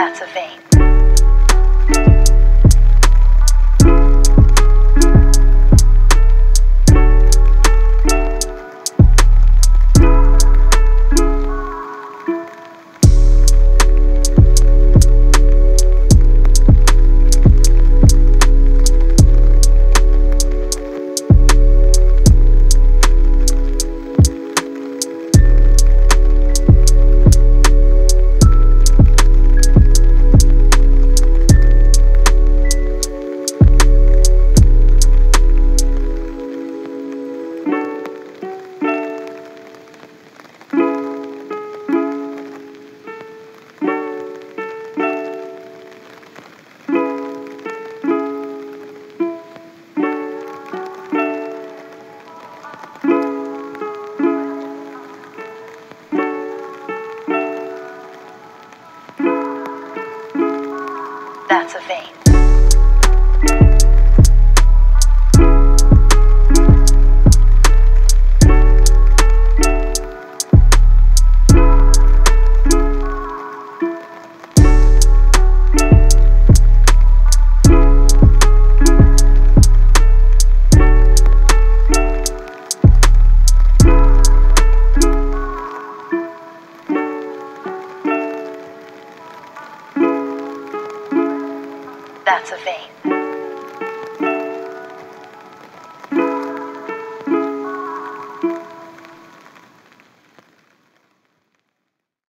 That's a vein. That's a vein. That's a vein.